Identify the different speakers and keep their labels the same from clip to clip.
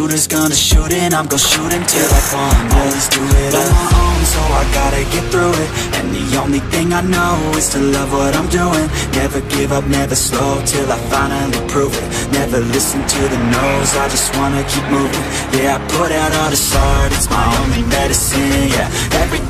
Speaker 1: shooter's gonna shoot and I'm gonna shoot till I fall Always do it on my own, so I gotta get through it. And the only thing I know is to love what I'm doing. Never give up, never slow, till I finally prove it. Never listen to the no's, I just wanna keep moving. Yeah, I put out all this art, it's my only medicine Yeah, everything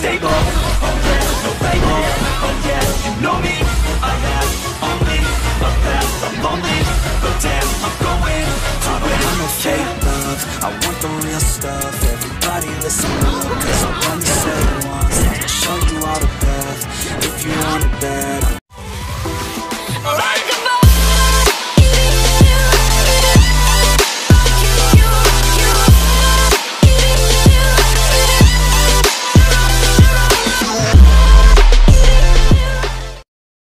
Speaker 1: stable, oh yeah, no label, oh yeah, you know me, I have only a path, I'm lonely,